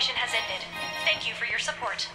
operation has ended. Thank you for your support.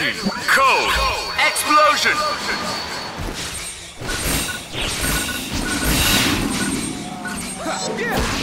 Emergency! Code! Explosion! Completed!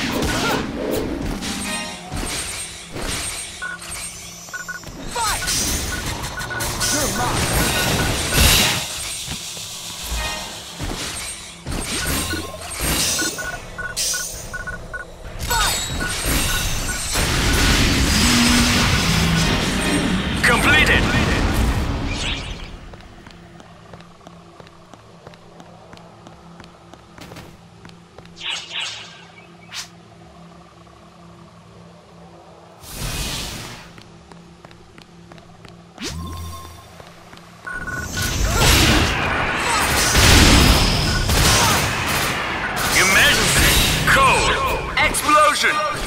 Explosion!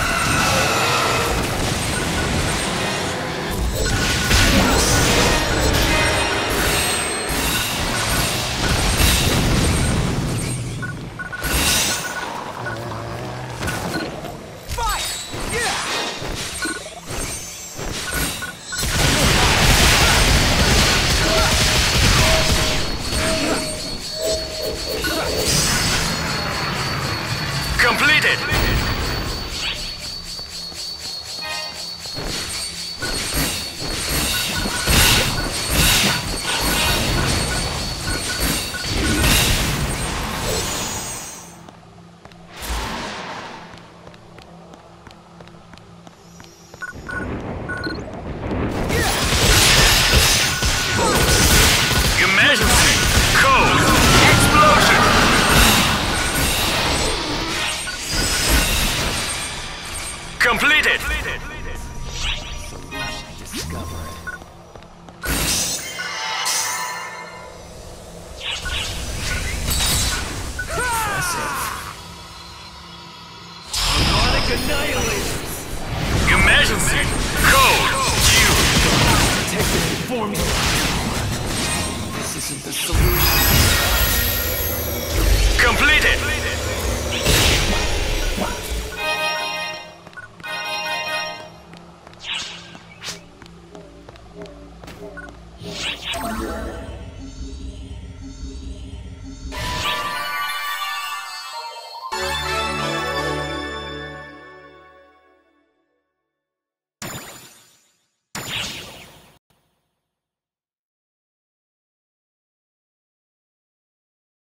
Completed! Completed. Emergency. Code. Q. Technical formula. This isn't the solution. Completed.